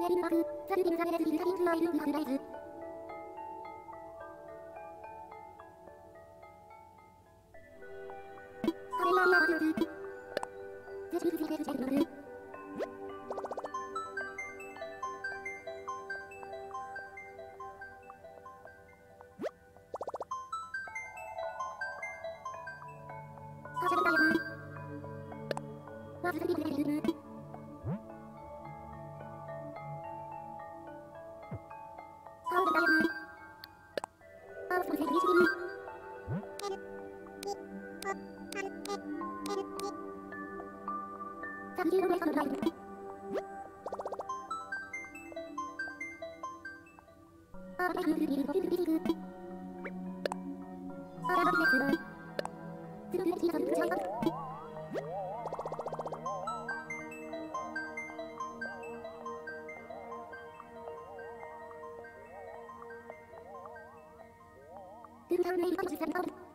メリルバク、ザルビルザメレズビルタリンズマイルングハフライズ。ハレイアーバーズ。ゼシルフィレスチェルノル。ルルタウンメイ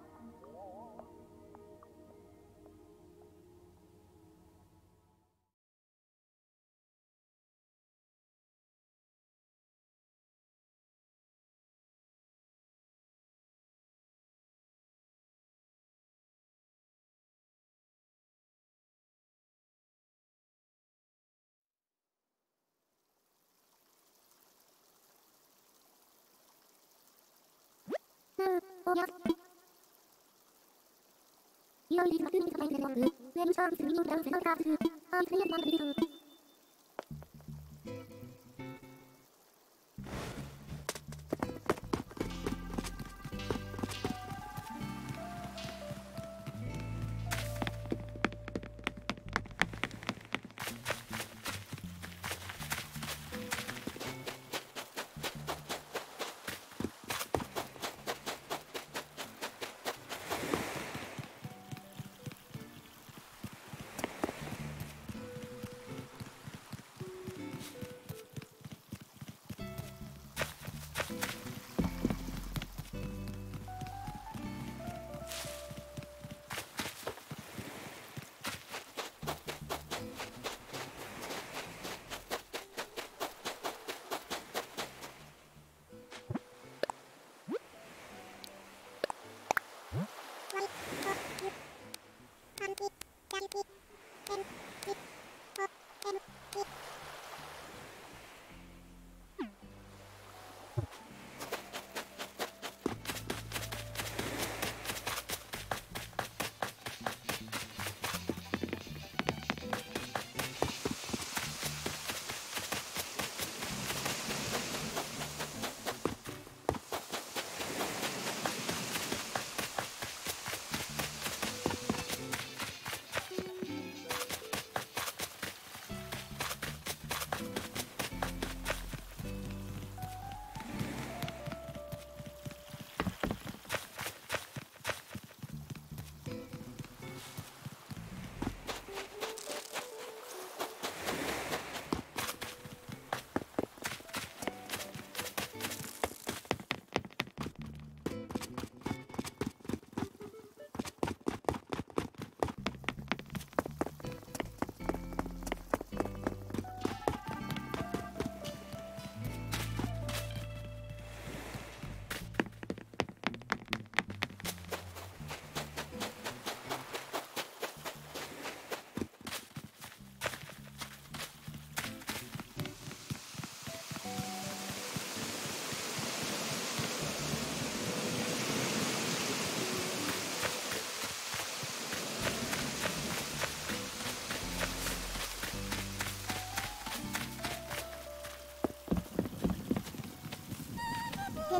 ルコンシュサビバブ。なあ、おや。いよいよ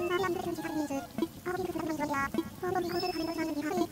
ランブルクンジファル。青木フランのイゾリア。フォーボンビホンテルカリンドルファンズ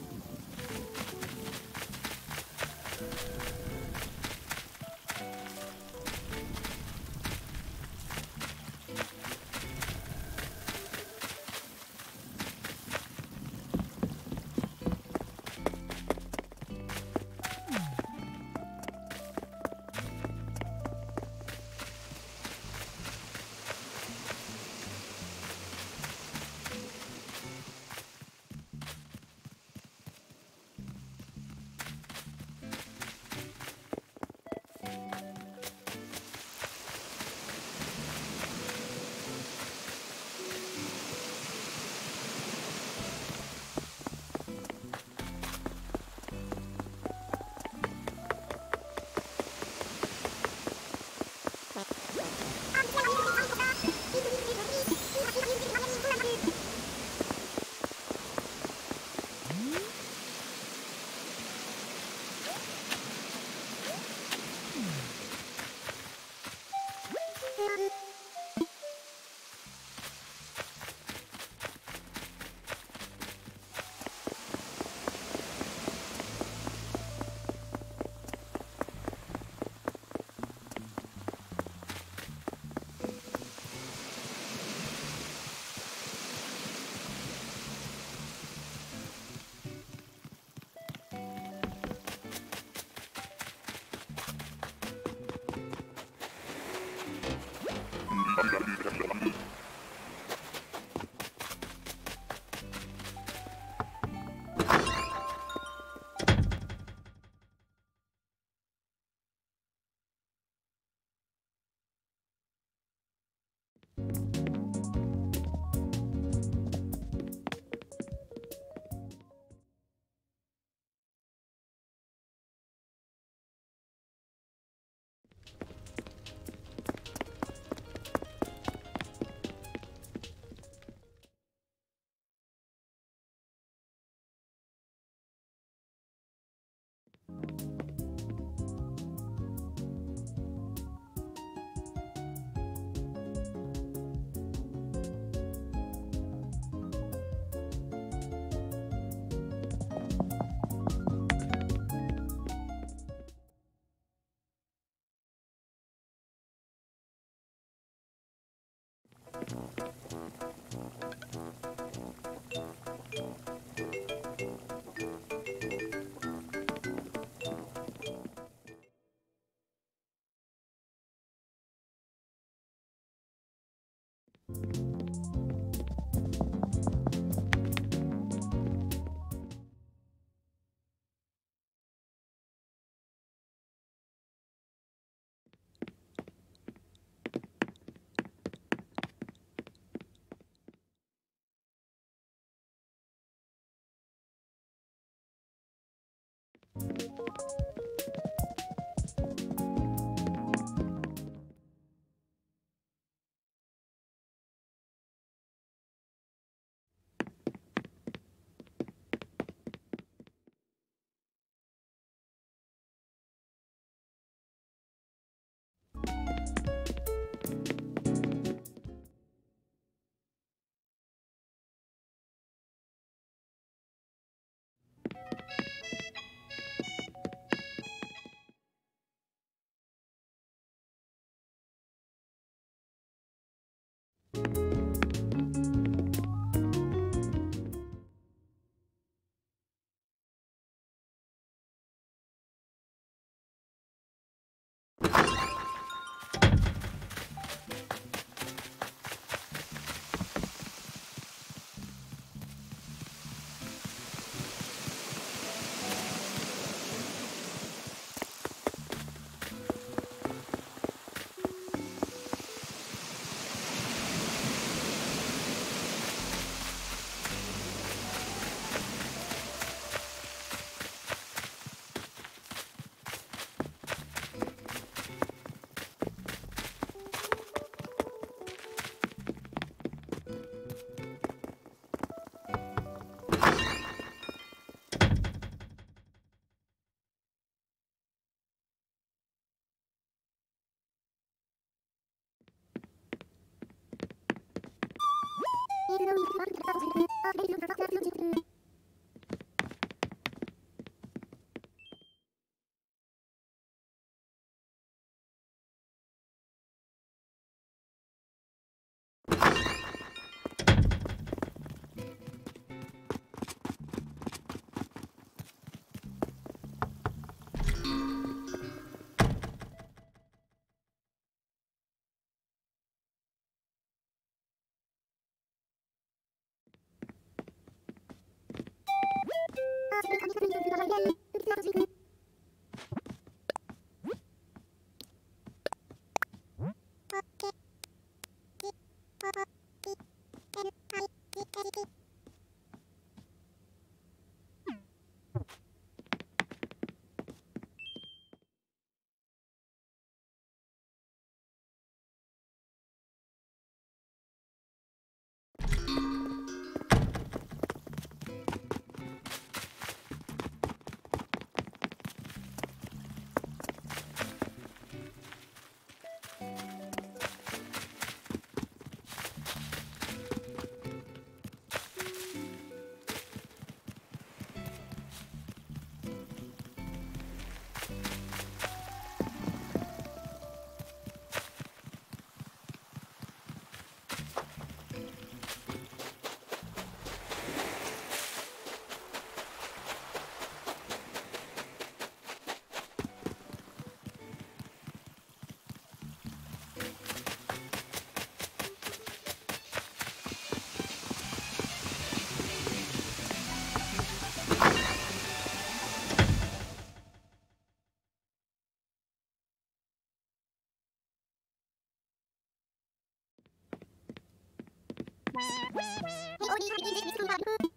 Oh, ini sedikit, ini sedikit, sumpah.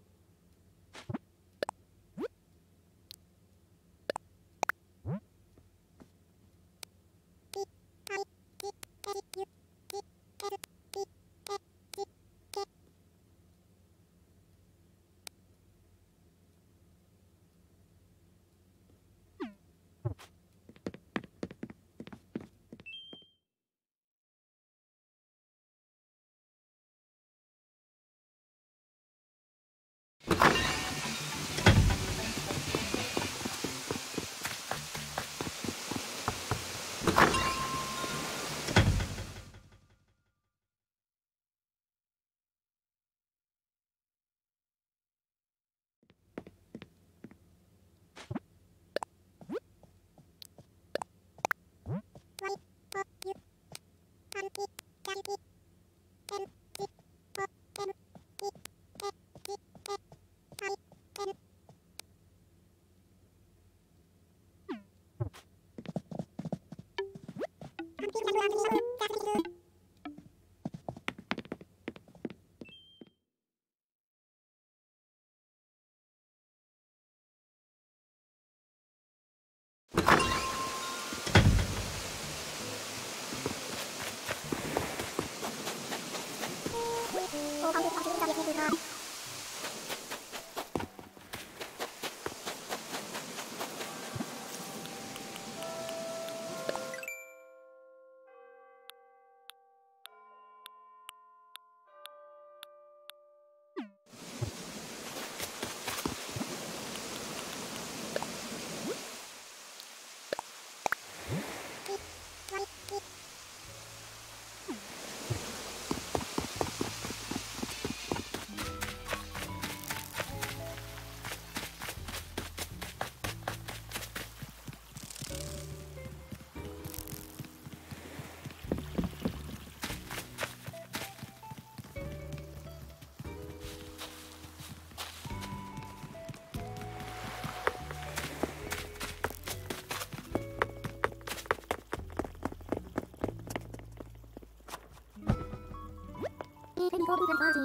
ゴールドバージー。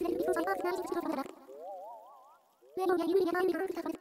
レルミソサイバースナイスチロファ。ーファ